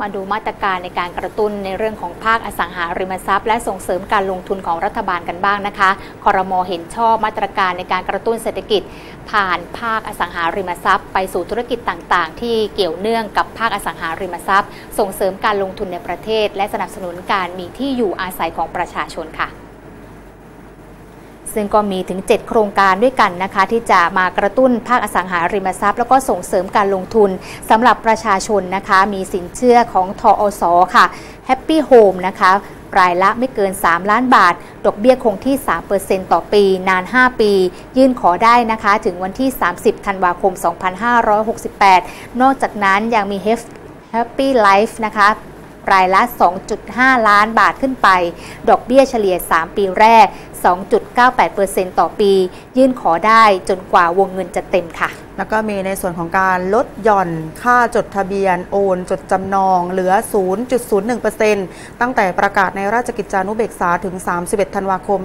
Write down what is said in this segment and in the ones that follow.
มาดูมาตรการในการกระตุ้นในเรื่องของภาคอสังหาริมทรัพย์ และส่งเสริมการลงทุนของรัฐบาลกันบ้างนะคะ คอรมอเห็นชอบมาตรการในการกระตุ้นเศรษฐกิจ ผ่านภาคอสังหาริมทรัพย์ ไปสู่ธุรกิจต่างๆ ที่เกี่ยวเนื่องกับภาคอสังหาริมทรัพย์ ส่งเสริมการลงทุนในประเทศ และสนับสนุนการมีที่อยู่อาศัยของประชาชนค่ะ ซึ่งก็มีถึง 7 โครงการด้วยกันนะคะ ที่จะมากระตุ้นภาคอสังหาริมทรัพย์ แล้วก็ส่งเสริมการลงทุนสำหรับประชาชนนะคะ มีสินเชื่อของทออสค่ะ Happy Home นะคะรายละไม่เกิน 3 ล้านบาท ดอกเบี้ยคงที่ 3%ต่อปี นาน 5 ปี ยื่นขอได้นะคะ ถึงวันที่ 30 ธันวาคม 2568 นอกจากนั้นยังมี Happy Life นะคะ รายละ 2.5 ล้านบาทขึ้นไป ดอกเบี้ยเฉลี่ย 3 ปีแรก 2.98%ต่อปี ยื่นขอได้จนกว่าวงเงินจะเต็มค่ะแล้วก็มีในส่วนของการลดหย่อนค่าจดทะเบียนโอน จดจำนอง เหลือ 0.01%ตั้งแต่ประกาศในราชกิจจานุเบกษาถึง 31 ธันวาคม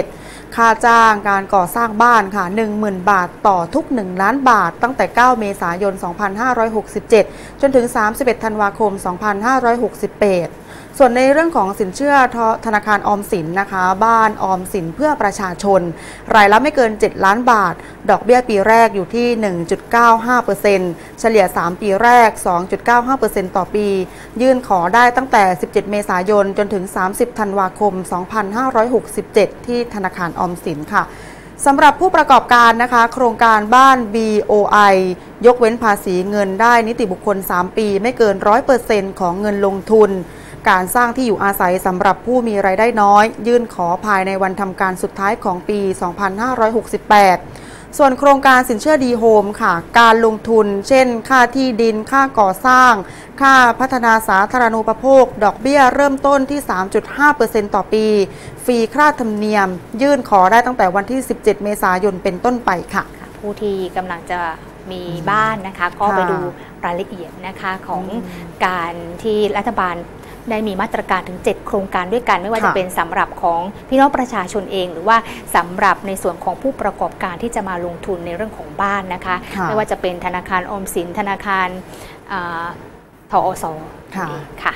2567 ค่าจ้างการก่อสร้างบ้านค่ะ 10,000 บาทต่อทุก 1 ล้านบาท ตั้งแต่ 9 เมษายน 2567 จนถึง 31 ธันวาคม 2568ส่วนในเรื่องของสินเชื่อธนาคารออมสินนะคะ บ้านออมสินเพื่อประชาชน รายละไม่เกิน 7 ล้านบาท ดอกเบี้ยปีแรกอยู่ที่ 1.95%เฉลี่ย 3 ปีแรก 2.95%ต่อปี ยื่นขอได้ตั้งแต่ 17 เมษายนจนถึง 30 ธันวาคม 2567 ที่ธนาคารออมสินค่ะสำหรับผู้ประกอบการนะคะ โครงการบ้าน BOI ยกเว้นภาษีเงินได้นิติบุคคล 3 ปีไม่เกิน 100%ของเงินลงทุน การสร้างที่อยู่อาศัยสำหรับผู้มีไรายได้น้อย ยื่นขอภายในวันทำการสุดท้ายของปี 2568 ส่วนโครงการสินเชื่อดีโฮมค่ะ การลงทุน เช่น ค่าที่ดิน ค่าก่อสร้าง ค่าพัฒนาสาธารณูปโภค ดอกเบี้ยเริ่มต้นที่ 3.5%ต่อปี ฟรีค่าธรรมเนียม ยื่นขอได้ตั้งแต่วันที่ 17 เมษายนเป็นต้นไปค่ะ ผู้ที่กำลังจะมีบ้านนะคะ ก็ไปดูรายละเอียดนะคะของการที่รัฐบาล ได้มีมาตรการถึง 7 โครงการด้วยกัน ไม่ว่าจะเป็นสำหรับของพี่น้องประชาชนเอง หรือว่าสำหรับในส่วนของผู้ประกอบการที่จะมาลงทุนในเรื่องของบ้านนะคะ ไม่ว่าจะเป็นธนาคารออมสินธนาคารทออสค่ะ